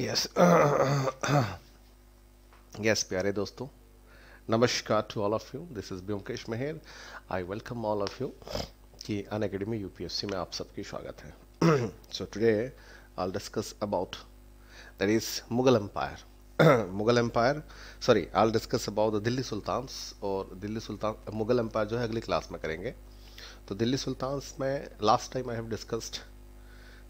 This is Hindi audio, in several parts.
यस यस प्यारे दोस्तों, नमस्कार to all of you this is Byomkesh Meher I welcome all of you कि अन अकेडमी यूपीएससी में आप सबकी स्वागत है। So today I discuss about that is Mughal empire Mughal empire sorry I discuss about the Delhi sultans और दिल्ली सुल्तान मुगल एम्पायर जो है अगली क्लास में करेंगे। तो दिल्ली सुल्तान्स में last time I have discussed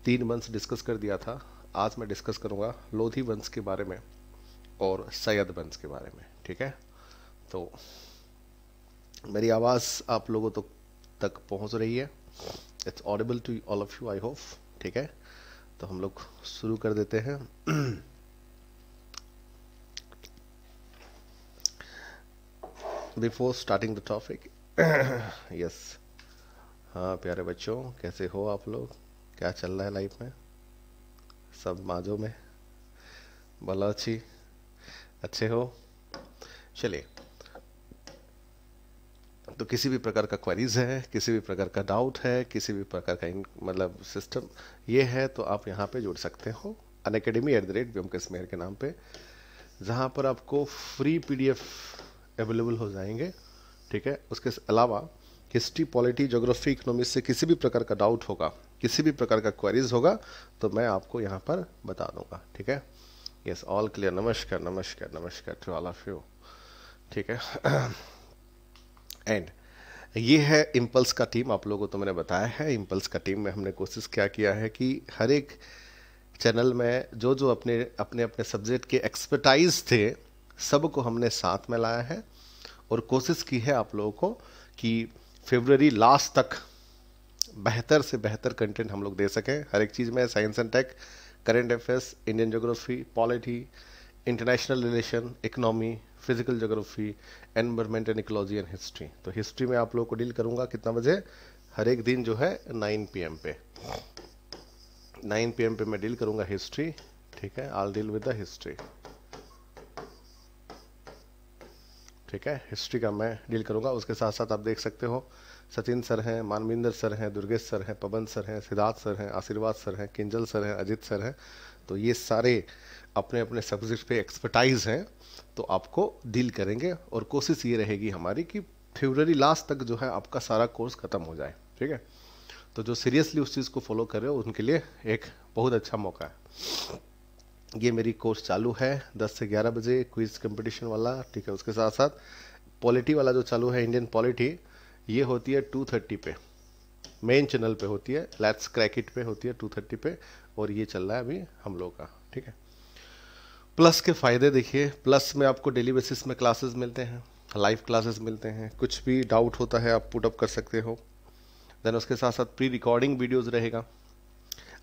तीन मंथ्स डिस्कस कर दिया था। आज मैं डिस्कस करूँगा लोधी वंश के बारे में और सैयद वंश के बारे में, ठीक है? तो मेरी आवाज़ आप लोगों तो तक पहुँच रही है। It's audible to all of you I hope ठीक है? तो हम लोग शुरू कर देते हैं। Before starting the topic yes हाँ प्यारे बच्चों, कैसे हो आप लोग? क्या चल रहा है लाइफ में? सब माजो में। भला अच्छी, अच्छे हो। चलिए। तो किसी भी प्रकार का क्वेरीज है, किसी भी प्रकार का डाउट है, किसी भी प्रकार का मतलब सिस्टम ये है तो आप यहाँ पे जुड़ सकते हो। Unacademy at the rate Byomkesh Meher के नाम पे, जहाँ पर आपको फ्री पीडीएफ अवेलेबल हो जाएँगे। ठीक है? उसके अलावा हिस्ट्री पॉलिटी जोग्राफी इकोनॉमिक्स से किसी भी प्रकार का डाउट होगा। किसी भी प्रकार का क्वेरीज होगा तो मैं आपको यहाँ पर बता दूँगा, ठीक है? यस ऑल क्लियर नमस्कार नमस्कार नमस्कार टू ऑल ऑफ़ यू ठीक है? एंड ये है इम्पल्स का टीम आप लोगों को तो मैंने बताया है इम्पल्स का टीम में हमने कोशिश क्या किया है कि हर एक चैनल में जो जो अपने अपने अपने सब्जेक्ट के एक्सपर्टाइज थे, सबको हमने साथ में लाया है और कोशिश की है आप लोगों को कि फेबररी लास्ट तक बेहतर से बेहतर कंटेंट हम लोग दे सकें। हर एक चीज़ में science and tech, current affairs, Indian geography polity, international relation, economy, physical geography environment and ecology and history. तो हिस्ट्री में आप लोगों को डील करूँगा कितना बजे? हर एक दिन जो है 9 पीएम पे। 9 पीएम पे मैं डील करूँगा हिस्ट्री, ठीक है? All deal with the history ठीक है? हिस्ट्री का मैं डील करूँगा, उसके साथ साथ आप देख सकते हो। सचिन सर हैं, मानविंदर सर हैं, दुर्गेश सर हैं, पवन सर हैं, सिद्धार्थ सर हैं, आशीर्वाद सर हैं, किंजल सर हैं, अजित सर हैं। तो ये सारे अपने अपने सब्जेक्ट पे एक्सपर्टाइज हैं। तो आपको डील करेंगे और कोशिश ये रहेगी हमारी कि फेबररी लास्ट तक जो है आपका सारा कोर्स ख़त्म हो जाए, ठीक है? तो जो सीरियसली उस चीज़ को फॉलो कर रहे हो, उनके लिए एक बहुत अच्छा मौका है। ये मेरी कोर्स चालू है 10 से 11 बजे क्विज कंपटीशन वाला, ठीक है? उसके साथ साथ पॉलिटी वाला जो चालू है इंडियन पॉलिटी ये होती है 230 पे। मेन चैनल पे होती है लेट्स क्रैकेट पे होती है 230 पे, और ये चल रहा है अभी हम लोग का, ठीक है? प्लस के फ़ायदे देखिए प्लस में आपको डेली बेसिस में क्लासेस मिलते हैं लाइव क्लासेस मिलते हैं, कुछ भी डाउट होता है आप पुटअप कर सकते हो। देन उसके साथ साथ प्री रिकॉर्डिंग वीडियोज़ रहेगा।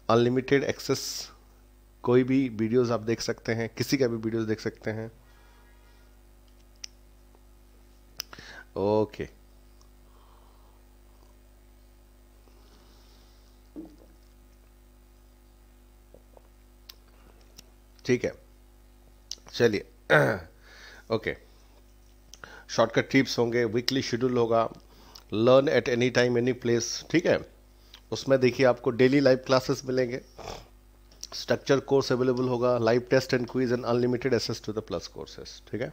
अनलिमिटेड एक्सेस कोई भी वीडियोस आप देख सकते हैं, किसी का भी वीडियोस देख सकते हैं। ओके ठीक है। चलिए। ओके शॉर्टकट टिप्स होंगे वीकली शेड्यूल होगा। Learn at any time any place ठीक है? उसमें देखिए आपको डेली लाइव क्लासेस मिलेंगे। स्ट्रक्चर कोर्स अवेलेबल होगा live test and quiz and unlimited access to the plus courses ठीक है?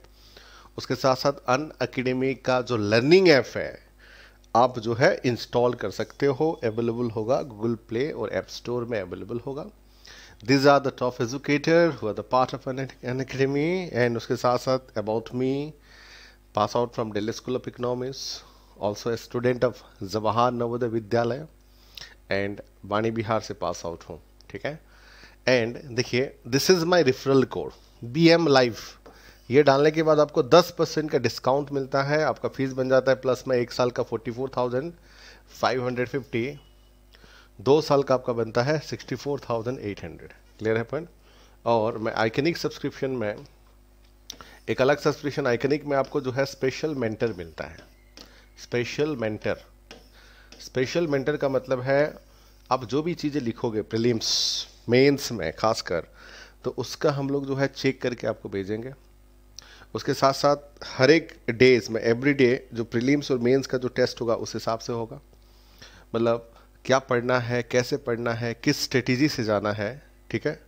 उसके साथ साथ अन अकेडमी का जो लर्निंग ऐप है आप जो है इंस्टॉल कर सकते हो अवेलेबल होगा गूगल प्ले और ऐप स्टोर में अवेलेबल होगा। These are the top educator who are the part of Unacademy and उसके साथ साथ about me pass out from Delhi school of economics also a student of Jawahar Navodaya Vidyalaya and वाणी बिहार से पास आउट हूँ, ठीक है? एंड देखिए this is my referral code B M live ये डालने के बाद आपको 10 परसेंट का डिस्काउंट मिलता है, आपका फ़ीस बन जाता है, प्लस में एक साल का forty four thousand five hundred fifty, दो साल का आपका बनता है sixty four thousand eight hundred. Clear है पॉइंट और मैं आइकनिक सब्सक्रिप्शन में, एक अलग सब्सक्रिप्शन आइकनिक में आपको जो है स्पेशल मेंटर मिलता है। स्पेशल मेंटर स्पेशल मेंटर का मतलब है, आप जो भी चीज़ें लिखोगे प्रिलिम्स मेंस में खासकर तो उसका हम लोग जो है चेक करके आपको भेजेंगे। उसके साथ साथ हर एक डेज़ में एवरी डे जो प्रीलिम्स और मेंस का जो टेस्ट होगा, उस हिसाब से होगा। मतलब क्या पढ़ना है, कैसे पढ़ना है, किस स्ट्रेटेजी से जाना है, ठीक है?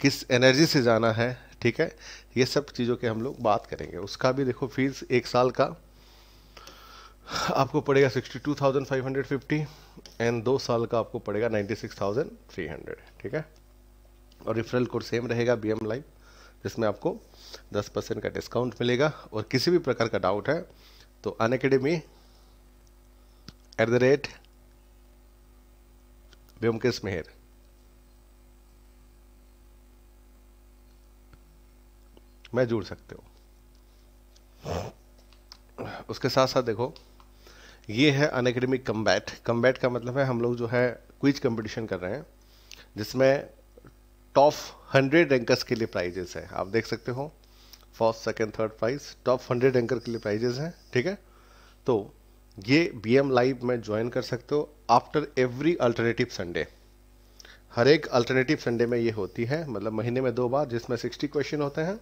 किस एनर्जी से जाना है, ठीक है? ये सब चीज़ों के हम लोग बात करेंगे। उसका भी देखो फ़ीस एक साल का आपको पड़ेगा sixty two thousand five hundred fifty and दो साल का आपको पड़ेगा ninety six thousand three hundred ठीक है? और रेफरल कोड सेम रहेगा बी एम लाइव जिसमें आपको 10 परसेंट का डिस्काउंट मिलेगा। और किसी भी प्रकार का डाउट है तो Unacademy at the rate Vyomkesh Meher मैं जुड़ सकते हो। उसके साथ साथ देखो, ये है अन अकेडमी कम्बैट कम्बैट का मतलब है हम लोग जो है क्विज कंपटीशन कर रहे हैं, जिसमें टॉप हंड्रेड रैंकर्स के लिए प्राइजेस है। आप देख सकते हो first second third prize top hundred ranker के लिए प्राइजेस हैं, ठीक है? तो ये बी एम लाइव में ज्वाइन कर सकते हो आफ्टर एवरी अल्टरनेटिव संडे हर एक अल्टरनेटिव संडे में ये होती है मतलब महीने में दो बार, जिसमें सिक्सटी क्वेश्चन होते हैं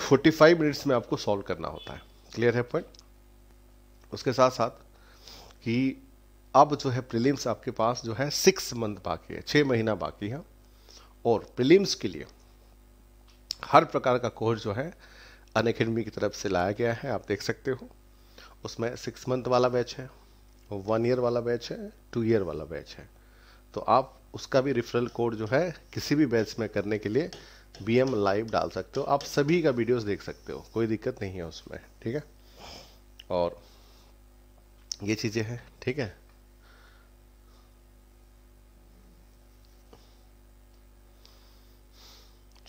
फोर्टी फाइव मिनट्स में आपको सॉल्व करना होता है। क्लियर है पॉइंट उसके साथ साथ कि अब जो है प्रीलिम्स आपके पास जो है सिक्स मंथ बाकी है छः महीना बाकी है। और प्रीलिम्स के लिए हर प्रकार का कोर्स जो है अन की तरफ़ से लाया गया है, आप देख सकते हो। उसमें सिक्स मंथ वाला बैच है वन ईयर वाला बैच है टू ईयर वाला बैच है। तो आप उसका भी रेफरल कोड जो है किसी भी बैच में करने के लिए बी एम लाइव डाल सकते हो। आप सभी का वीडियोस देख सकते हो, कोई दिक्कत नहीं है उसमें, ठीक है? और ये चीज़ें हैं, ठीक है?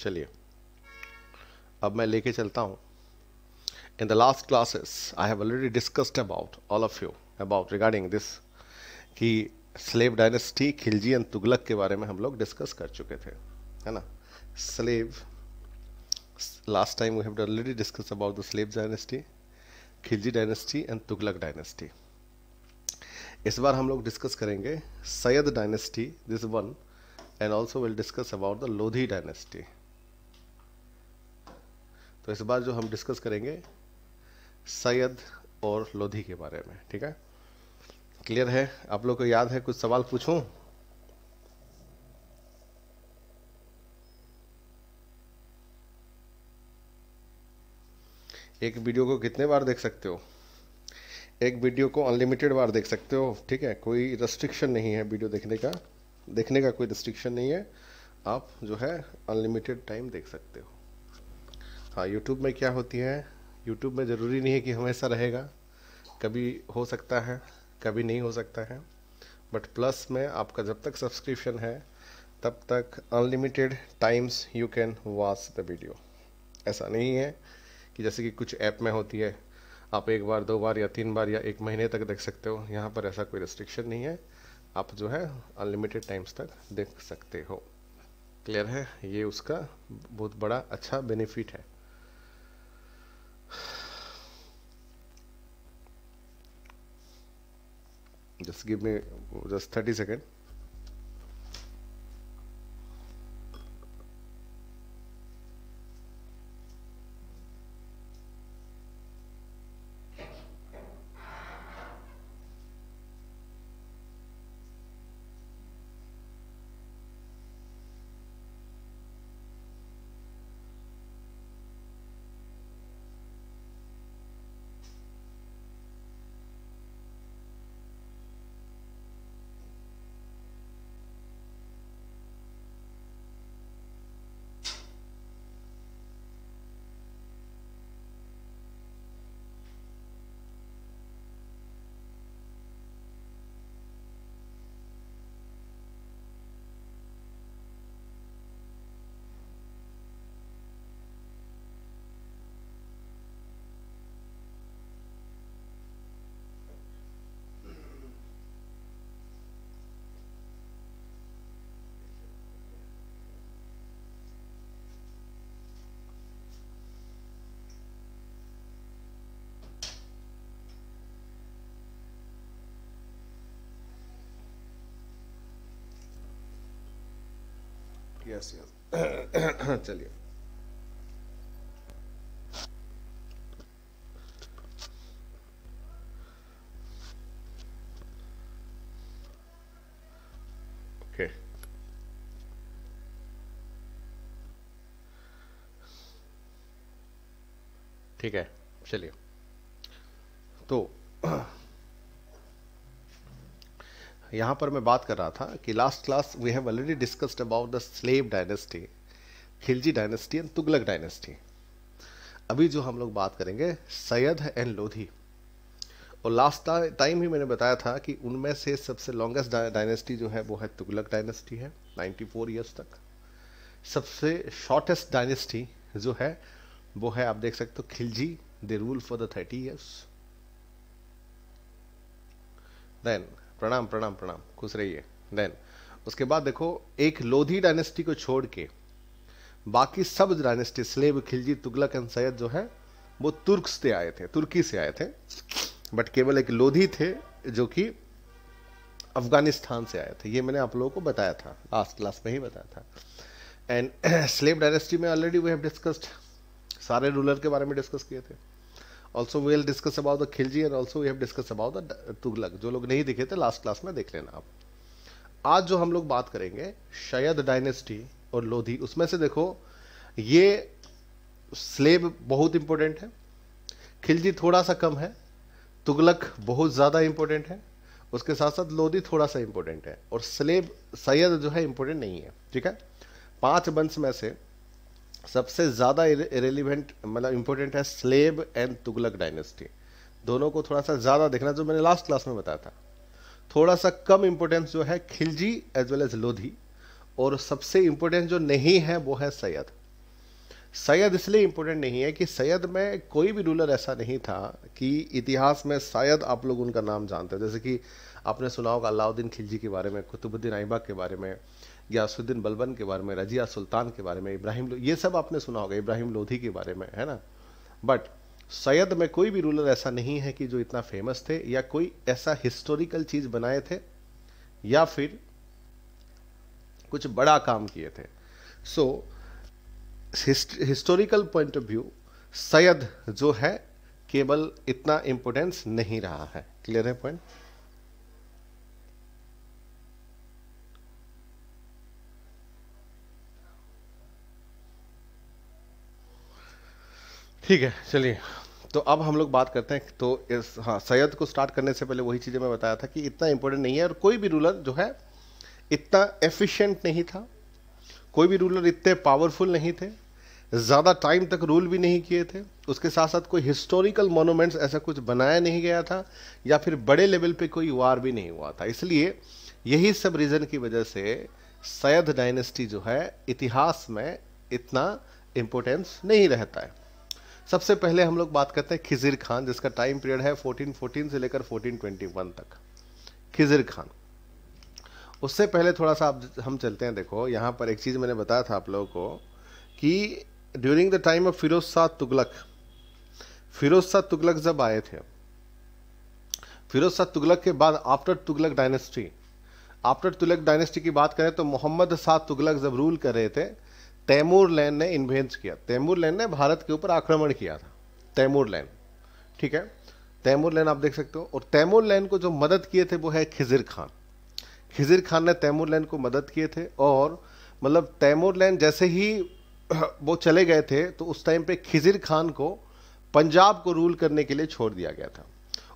चलिए। अब मैं लेके चलता हूँ। In the last classes I have already discussed about all of you about regarding this कि slave dynasty Khilji and Tughlaq के बारे में हम लोग डिस्कस कर चुके थे, है ना? Slave last time we have already discuss about the slave dynasty Khilji dynasty and Tughlaq dynasty इस बार हम लोग डिस्कस करेंगे Sayyid dynasty this one and also will discuss about the Lodhi dynasty तो इस बार जो हम डिस्कस करेंगे सैयद और लोधी के बारे में, ठीक है? क्लियर है? आप लोग को याद है? कुछ सवाल पूछूँ? एक वीडियो को कितने बार देख सकते हो? एक वीडियो को अनलिमिटेड बार देख सकते हो, ठीक है? कोई रेस्ट्रिक्शन नहीं है वीडियो देखने का। देखने का कोई रेस्ट्रिक्शन नहीं है। आप जो है अनलिमिटेड टाइम देख सकते हो। हाँ यूट्यूब में क्या होती है? यूट्यूब में ज़रूरी नहीं है कि हमेशा रहेगा। कभी हो सकता है, कभी नहीं हो सकता है। बट प्लस में आपका जब तक सब्सक्रिप्शन है, तब तक unlimited times you can watch the video ऐसा नहीं है कि जैसे कि कुछ ऐप में होती है, आप एक बार, दो बार या तीन बार या एक महीने तक देख सकते हो। यहाँ पर ऐसा कोई रिस्ट्रिक्शन नहीं है। आप जो है अनलिमिटेड टाइम्स तक देख सकते हो। क्लियर है? ये उसका बहुत बड़ा अच्छा बेनिफिट है। Just give me just 30 seconds yes yes चलिए। ठीक है चलिए। तो यहाँ पर मैं बात कर रहा था कि last class we have already discussed about the slave dynasty Khilji dynasty and Tughlaq dynasty अभी जो हम लोग बात करेंगे सैयद एंड लोधी और लास्ट टाइम ही मैंने बताया था कि उनमें से सबसे लॉन्गेस्ट डायनेस्टी जो है, वो है तुगलक डायनेस्टी है 94 इयर्स तक. सबसे शॉर्टेस्ट डायनेस्टी जो है, वो है, आप देख सकते हो Khilji they rule for the thirty years then प्रणाम प्रणाम प्रणाम। खुश रहिए देन उसके बाद देखो, एक लोधी डायनेस्टी को छोड़ के बाकी सब dynasty slave Khilji Tughlaq and Sayyid जो है, वो तुर्क से आए थे तुर्की से आए थे। बट केवल एक लोधी थे जो कि अफ़गानिस्तान से आए थे। ये मैंने आप लोगों को बताया था। लास्ट क्लास में ही बताया था। एंड स्लेब डायनेस्टी में ऑलरेडी वी हैव डिस्कस्ड सारे रूलर के बारे में डिस्कस किए थे। Also we will discuss about the Khilji and also we have discuss about the Tughlaq जो लोग नहीं दिखे थे लास्ट क्लास में देख लेना आप। आज जो हम लोग बात करेंगे, शयद डायनेस्टी और लोधी, उसमें से देखो, ये स्लेब बहुत इंपॉर्टेंट है। खिलजी थोड़ा सा कम है तुगलक बहुत ज़्यादा इंपॉर्टेंट है, उसके साथ साथ लोधी थोड़ा सा इंपॉर्टेंट है। और स्लेब सैयद जो है इंपॉर्टेंट नहीं है, ठीक है? पाँच वंश में से सबसे ज़्यादा रेलिवेंट मतलब इंपॉर्टेंट है स्लेब एंड तुगलक डायनेस्टी दोनों को थोड़ा सा ज़्यादा देखना, जो मैंने लास्ट क्लास में बताया था। थोड़ा सा कम इंपॉर्टेंस जो है Khilji as well as Lodhi, और सबसे इंपॉर्टेंट जो नहीं है वो है सैयद। सैयद इसलिए इंपॉर्टेंट नहीं है कि सैयद में कोई भी रूलर ऐसा नहीं था कि इतिहास में शायद आप लोग उनका नाम जानते हैं। जैसे कि आपने सुना होगा अलाउद्दीन खिलजी के बारे में, कुतुबुद्दीन ऐबक के बारे में गयासुद्दीन बलबन के बारे में, रजिया सुल्तान के बारे में, इब्राहिम ये सब आपने सुना होगा, इब्राहिम लोधी के बारे में, है ना? बट सैयद में कोई भी रूलर ऐसा नहीं है कि जो इतना फ़ेमस थे, या कोई ऐसा हिस्टोरिकल चीज़ बनाए थे, या फिर कुछ बड़ा काम किए थे। So historical point of view Sayyid जो है, केवल इतना इंपोर्टेंस नहीं रहा है। क्लियर है पॉइंट ठीक है, चलिए। तो अब हम लोग बात करते हैं तो इस हाँ सैयद को स्टार्ट करने से पहले वही चीज़ें मैं बताया था कि इतना इम्पोर्टेंट नहीं है और कोई भी रूलर जो है, इतना एफिशिएंट नहीं था। कोई भी रूलर इतने पावरफुल नहीं थे, ज़्यादा टाइम तक रूल भी नहीं किए थे। उसके साथ साथ कोई हिस्टोरिकल मोनूमेंट्स ऐसा कुछ बनाया नहीं गया था, या फिर बड़े लेवल पे कोई वार भी नहीं हुआ था। इसलिए यही सब रीज़न की वजह से सैयद डायनेस्टी जो है, इतिहास में इतना इम्पोर्टेंस नहीं रहता है। सबसे पहले हम लोग बात करते हैं खिजिर खान, जिसका टाइम पीरियड है 1414 से लेकर 1421 तक। खिजिर खान। उससे पहले थोड़ा सा आप हम चलते हैं, देखो। यहाँ पर एक चीज़ मैंने बताया था आप लोगों को कि during the time of Firoz Shah Tughlaq, Firoz Shah Tughlaq जब आए थे, फिरोज शाह तुगलक के बाद after Tughlaq dynasty after Tughlaq dynasty की बात करें तो मोहम्मद शाह तुगलक जब रूल कर रहे थे तैमूर लैंड ने इन्वेंस किया। तैमूर लैंड ने भारत के ऊपर आक्रमण किया था। तैमूर लैंड ठीक है? तैमूर लैंड आप देख सकते हो। और तैमूर लैंड को जो मदद किए थे वो है खिजिर खान। खिजिर खान ने तैमूर लैंड को मदद किए थे और मतलब तैमूर लैंड जैसे ही वो चले गए थे तो उस टाइम पे खिजिर खान को पंजाब को रूल करने के लिए छोड़ दिया गया था।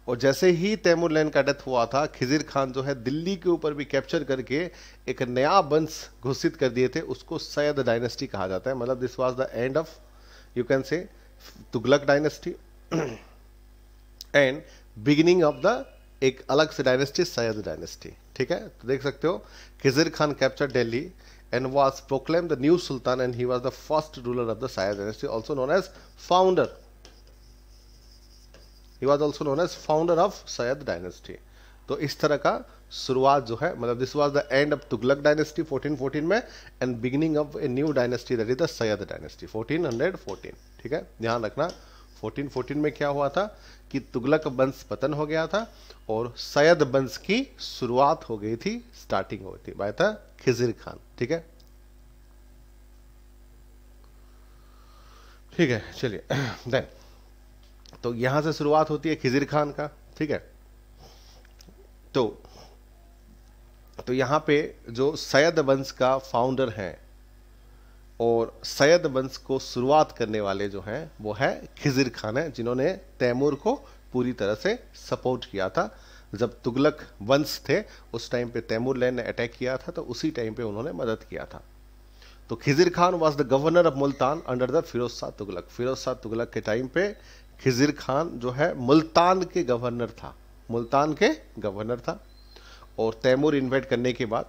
और जैसे ही तैमूर लैन का डेथ हुआ था, खिजिर खान जो है दिल्ली के ऊपर भी कैप्चर करके एक नया वंश घोषित कर दिए थे, उसको सैयद डायनेस्टी कहा जाता है। मतलब this was the end of you can say Tughlaq dynasty. And beginning of the एक अलग से डायनेस्टी, सैयद डायनेस्टी। ठीक है? तो देख सकते हो, Khizr Khan capture Delhi and was proclaim the new sultan and he was the first ruler of the Sayyid dynasty also known as founder he was also known as founder of Sayyid dynasty तो इस तरह का शुरुआत जो है मतलब this was the end of Tughlaq dynasty 1414 में and beginning of a new dynasty that is the Sayyid dynasty 1414 ठीक है? ध्यान रखना 1414 में क्या हुआ था? कि तुगलक वंश पतन हो गया था, और सैयद वंश की शुरुआत हो गई थी स्टार्टिंग हो गई थी, बाय था खिजिर खान। ठीक है? ठीक है, चलिए। देन तो यहाँ से शुरुआत होती है खिजिर खान का, ठीक है? तो तो यहाँ पे जो सैयद वंश का फाउंडर है और सैयद वंश को शुरुआत करने वाले जो हैं, वो है खिजिर खान है, जिन्होंने तैमूर को पूरी तरह से सपोर्ट किया था। जब तुगलक वंश थे, उस टाइम पे तैमूर लैन ने अटैक किया था तो उसी टाइम पे उन्होंने मदद किया था। तो Khizr Khan was the governor of Multan under the Firoz Shah Tughlaq Firoz Shah Tughlaq के टाइम पे खिजिर खान जो है मुल्तान के गवर्नर था, मुल्तान के गवर्नर था। और तैमूर इन्वाइट करने के बाद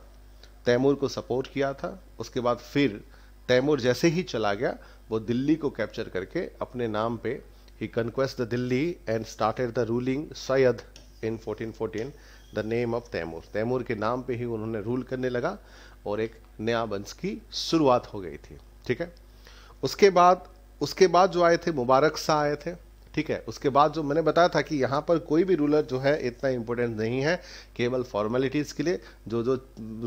तैमूर को सपोर्ट किया था। उसके बाद फिर तैमूर जैसे ही चला गया, वो दिल्ली को कैप्चर करके अपने नाम पे ही conquest the Delhi and started the ruling Sayyid in 1414 the name of Timur. Timur के नाम पे ही उन्होंने रूल करने लगा और एक नया वंश की शुरुआत हो गई थी, ठीक है? उसके बाद उसके बाद जो आए थे, मुबारक शाह आए थे। ठीक है? उसके बाद जो मैंने बताया था कि यहाँ पर कोई भी रूलर जो है इतना इंपॉर्टेंट नहीं है, केवल फॉर्मेलिटीज़ के लिए। जो जो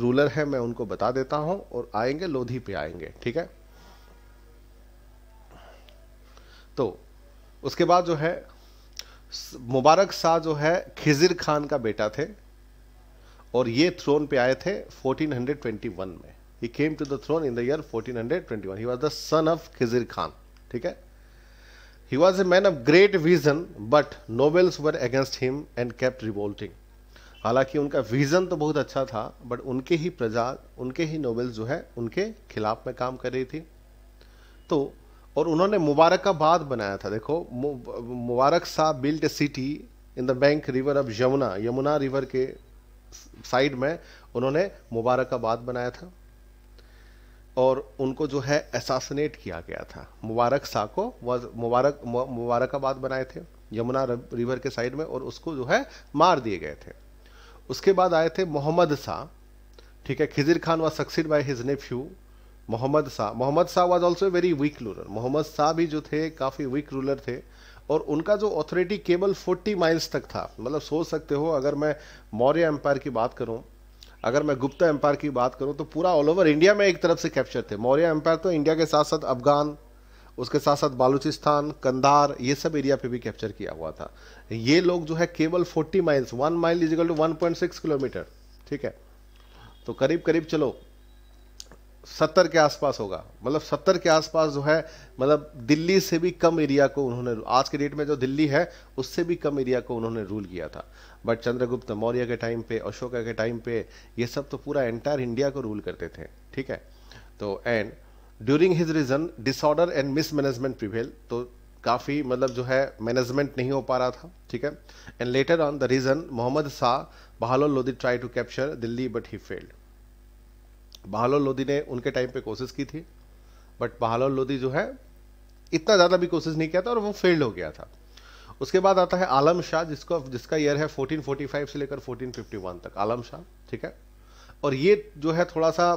रूलर है, मैं उनको बता देता हूँ और आएँगे, लोधी पे आएँगे, ठीक है? तो उसके बाद जो है, मुबारक शाह जो है, खिजिर खान का बेटा थे और ये थ्रोन पे आए थे 1421 में। He came to the throne in the year 1421 he was the son of Khizr Khan, ठीक है? He was a man of great vision but nobles were against him and kept revolting हालाँकि उनका विजन तो बहुत अच्छा था बट उनके ही प्रजा, उनके ही नोवेल्स जो है, उनके खिलाफ में काम कर रही थी। तो और उन्होंने मुबारकाबाद बनाया था। देखो मुबारक साहब built city in the bank river of Yamuna Yamuna river के साइड में उन्होंने मुबारकाबाद बनाया था। और उनको जो है एसासिनेट किया गया था। मुबारक शाह को मुबारक मुबारकाबाद बनाए थे, यमुना रिवर के साइड में, और उसको जो है मार दिए गए थे। उसके बाद आए थे मोहम्मद शाह, ठीक है, Khizr Khan was succeed by his nephew Mohammad Shah. Mohammad Shah was also very weak ruler Mohammad Shah भी जो थे, काफ़ी वीक रूलर थे, और उनका जो ऑथोरिटी केवल 40 माइल्स तक था। मतलब सोच सकते हो, अगर मैं मौर्य एम्पायर की बात करूँ अगर मैं गुप्ता एम्पायर की बात करूँ तो पूरा ऑल ओवर इंडिया में एक तरफ़ से कैप्चर थे। मौर्य एम्पायर तो इंडिया के साथ साथ अफगान, उसके साथ साथ बालूचिस्तान, कंधार, ये सब एरिया पे भी कैप्चर किया हुआ था। ये लोग जो है केवल 40 miles one mile equal to 1.6 kilometre ठीक है? तो करीब करीब चलो, सत्तर के आसपास होगा। मतलब सत्तर के आसपास जो है मतलब दिल्ली से भी कम एरिया को उन्होंने, आज के डेट में जो दिल्ली है, उससे भी कम एरिया को उन्होंने रूल किया था। बट चंद्रगुप्त मौर्य के टाइम पे, अशोका के टाइम पे, ये सब तो पूरा एंटायर इंडिया को रूल करते थे, ठीक है? तो and during his reign disorder and mismanagement prevail तो काफ़ी मतलब जो है मैनेजमेंट नहीं हो पा रहा था, ठीक है? And later on the reign Mohammad Shah Bahlol Lodhi try to capture Delhi but he failed Bahlol Lodhi ने उनके टाइम पे कोशिश की थी बट बहालो लोधी जो है, इतना ज़्यादा भी कोशिश नहीं किया था और वो फेल्ड हो गया था। उसके बाद आता है आलम शाह, जिसको जिसका ईयर है 1445 से लेकर 1451 तक, आलम शाह, ठीक है? और ये जो है थोड़ा सा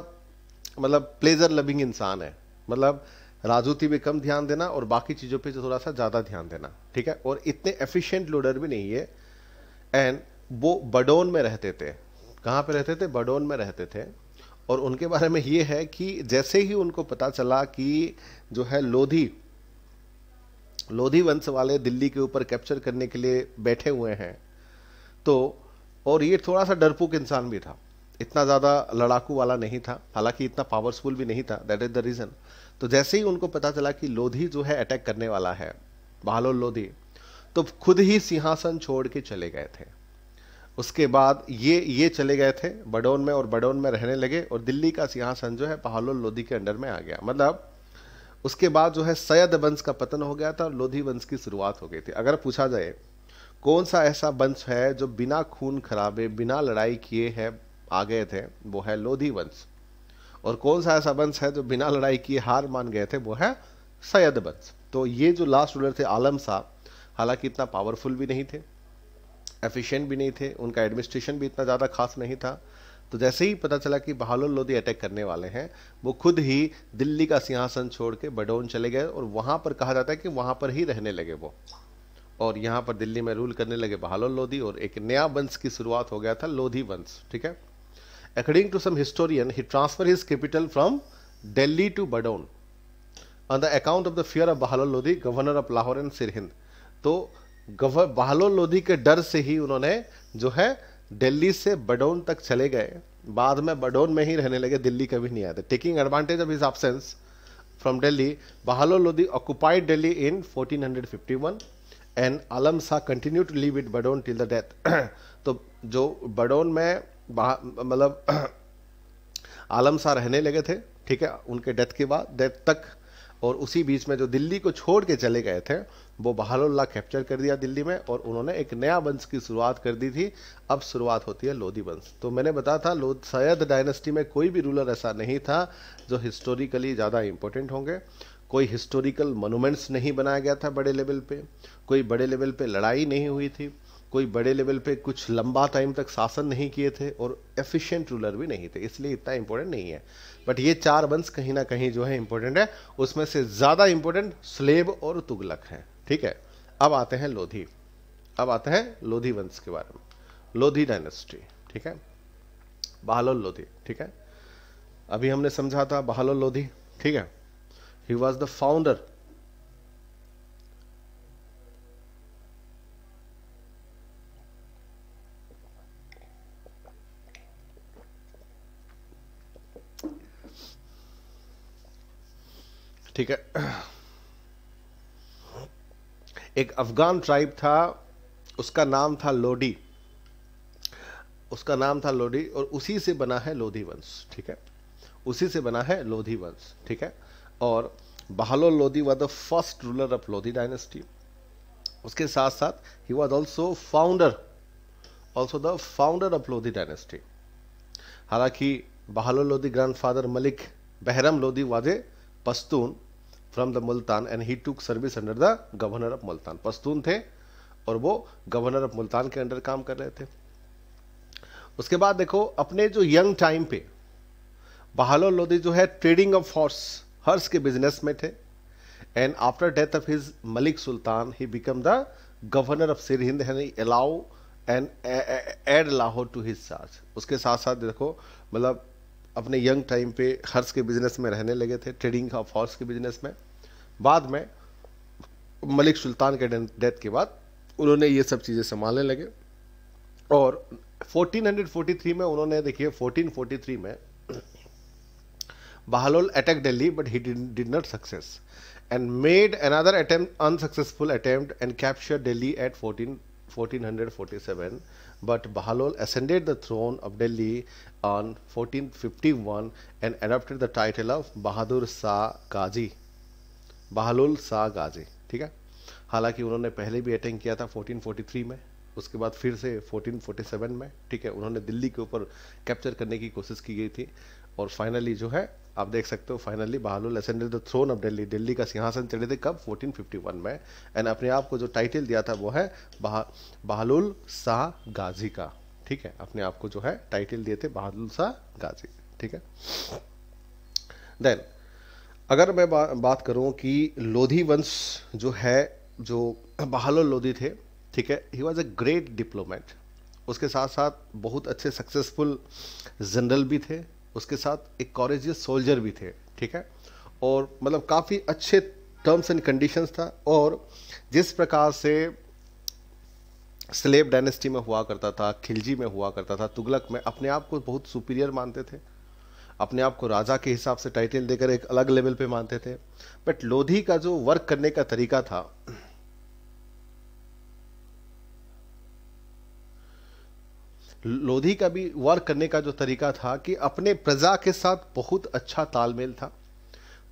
मतलब प्लेजर लविंग इंसान है। मतलब राजूती पे कम ध्यान देना और बाकी चीज़ों पे जो थोड़ा सा ज़्यादा ध्यान देना, ठीक है? और इतने एफिशिएंट लोडर भी नहीं है। एंड वो बडोन में रहते थे। कहाँ पे रहते थे? बडोन में रहते थे। और उनके बारे में ये है कि जैसे ही उनको पता चला कि जो है लोधी लोधी वंश वाले दिल्ली के ऊपर कैप्चर करने के लिए बैठे हुए हैं। तो और ये थोड़ा सा डरपोक इंसान भी था। इतना ज़्यादा लड़ाकू वाला नहीं था। हालाँकि इतना पावरफुल भी नहीं था। दैट इज़ द रीज़न तो जैसे ही उनको पता चला कि लोधी जो है अटैक करने वाला है बहालोल लोधी तो खुद ही सिंहासन छोड़ के चले गए थे। उसके बाद ये ये चले गए थे, बडौन में और बडौन में रहने लगे और दिल्ली का सिंहासन जो है बहालोल लोधी के अंडर में आ गया। मतलब उसके बाद जो है सैयद वंश का पतन हो गया था और लोधी वंश की शुरुआत हो गई थी। अगर पूछा जाए, कौन सा ऐसा वंश है जो बिना खून खराबे, बिना लड़ाई किए है, आ गए थे? वो है लोधी वंश। और कौन सा ऐसा वंश है जो बिना लड़ाई किए हार मान गए थे? वो है सैयद वंश। तो ये जो लास्ट रूलर थे आलम साहब हालाँकि इतना पावरफुल भी नहीं थे एफिशिएंट भी नहीं थे, उनका एडमिनिस्ट्रेशन भी इतना ज़्यादा खास नहीं था। तो जैसे ही पता चला कि बहालोल लोधी अटैक करने वाले हैं, वो खुद ही दिल्ली का सिंहासन छोड़ के बडौन चले गए और वहाँ पर कहा जाता है कि वहाँ पर ही रहने लगे वो। और यहाँ पर दिल्ली में रूल करने लगे बहालोल लोधी और एक नया वंश की शुरुआत हो गया था, लोधी वंश, ठीक है? According to some historian he transfer his capital from Delhi to Badaun on the account of the fear of Bahlol Lodhi governor of Lahore and Sirhind तो बहालोल लोधी के डर से ही उन्होंने जो है दिल्ली से बडौन तक चले गए, बाद में बडौन में ही रहने लगे, दिल्ली कभी नहीं आए थे taking advantage of his absence from Delhi Bahlol Lodhi occupied Delhi in 1451 and Alam Shah continue to leave it Badaun till the death तो जो बडौन में मतलब आलम शाह रहने लगे थे, ठीक है, उनके डेथ के बाद डेथ तक और उसी बीच में जो दिल्ली को छोड़ के चले गए थे, वो बहालुल्लाह कैप्चर कर दिया दिल्ली में और उन्होंने एक नया वंश की शुरुआत कर दी थी। अब शुरुआत होती है लोधी वंश। तो मैंने बताया था लोध सैयद डायनेस्टी में कोई भी रूलर ऐसा नहीं था जो हिस्टोरिकली ज़्यादा इंपॉर्टेंट होंगे। कोई हिस्टोरिकल मोनूमेंट्स नहीं बनाया गया था बड़े लेवल पे। कोई बड़े लेवल पे लड़ाई नहीं हुई थी। कोई बड़े लेवल पे कुछ लंबा टाइम तक शासन नहीं किए थे और एफिशिएंट रूलर भी नहीं थे, इसलिए इतना इम्पोर्टेंट नहीं है। बट ये चार वंश कहीं ना कहीं जो है इंपॉर्टेंट है। उसमें से ज़्यादा इंपॉर्टेंट स्लेब और तुगलक है। ठीक है? अब आते हैं लोधी। अब आते हैं लोधी वंश के बारे में। लोधी डायनेस्टी ठीक है? बहालोल लोधी। ठीक है? अभी हमने समझा था बहालोल लोधी। ठीक है? ही वॉज़ द फाउंडर ठीक है। एक अफगान ट्राइब था, उसका नाम था लोडी उसका नाम था लोडी और उसी से बना है लोधी वंश, ठीक है? उसी से बना है लोधी वंश, ठीक है? और Bahlol Lodhi was the first ruler of Lodhi dynasty उसके साथ साथ he was also founder also the founder of Lodhi dynasty हालाँकि Bahlol Lodhi grandfather Malik Bahram Lodhi was Pashtun from the Multan and he took service under the governor of Multan Pashtun थे और वो गवर्नर ऑफ़ मुल्तान के अंडर काम कर रहे थे। उसके बाद देखो, अपने जो यंग टाइम पे बहालो लोधी जो है ट्रेडिंग ऑफ़ हॉर्स हर्स के बिज़नेस में थे। And after death of his Malik sultan he become the governor of Sirhind allow and add Lahore to his charge उसके साथ साथ देखो मतलब अपने यंग टाइम पे हर्स के बिज़नेस में रहने लगे थे ट्रेडिंग ऑफ़ हॉर्स के बिज़नेस में। बाद में मलिक सुल्तान के डेथ के बाद उन्होंने ये सब चीज़ें संभालने लगे और 1443 में उन्होंने, देखिए 1443 में Bahlol attack Delhi but he did not success and made another attempt unsuccessful attempt and capture Delhi at 14 1447 but Bahalol ascended the throne of Delhi on 1451 and adopted the title of Bahadur Shah Ghazi. Bahlul Shah Ghazi ठीक है? हालाँकि उन्होंने पहले भी अटैक किया था 1443 में उसके बाद फिर से 1447 में ठीक है? उन्होंने दिल्ली के ऊपर कैप्चर करने की कोशिश की गई थी। और फाइनली जो है आप देख सकते हो finally Bahlul ascended the throne of Delhi Delhi का सिंहासन चढ़े थे कब? 1451 में। एंड अपने आप को जो टाइटल दिया था वो है बहा, बहालुल शाह गाजी का ठीक है? अपने आप को जो है टाइटल दिए थे बहादुल शाह गाजी ठीक है? देन अगर मैं बा, बात करूँ कि लोधी वंश जो है जो बहालो लोधी थे ठीक है he was a great diplomat उसके साथ साथ बहुत अच्छे सक्सेसफुल जनरल भी थे उसके साथ एक कॉरेजियस सोल्जर भी थे ठीक है? और मतलब काफ़ी अच्छे टर्म्स एंड कंडीशंस था और जिस प्रकार से स्लेब डायनेस्टी में हुआ करता था खिलजी में हुआ करता था तुगलक में अपने आप को बहुत सुपीरियर मानते थे। अपने आप को राजा के हिसाब से टाइटल देकर एक अलग लेवल पे मानते थे। बट लोधी का जो वर्क करने का तरीका था, लोधी का भी वर्क करने का जो तरीका था कि अपने प्रजा के साथ बहुत अच्छा तालमेल था।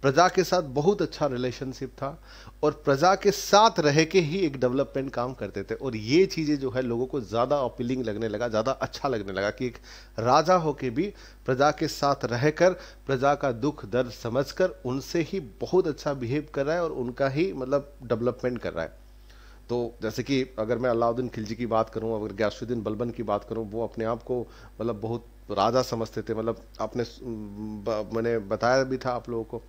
प्रजा के साथ बहुत अच्छा रिलेशनशिप था और प्रजा के साथ रह के ही एक डेवलपमेंट काम करते थे। और ये चीज़ें जो है, लोगों को ज़्यादा अपीलिंग लगने लगा, ज़्यादा अच्छा लगने लगा कि एक राजा होके भी प्रजा के साथ रहकर, प्रजा का दुख दर्द समझकर उनसे ही बहुत अच्छा बिहेव कर रहा है और उनका ही मतलब डेवलपमेंट कर रहा है। तो जैसे कि अगर मैं अलाउद्दीन खिलजी की बात करूँ, अगर गयासुद्दीन बलबन की बात करूँ, वो अपने आप को मतलब बहुत राजा समझते थे मतलब आपने मैंने बताया भी था आप लोगों को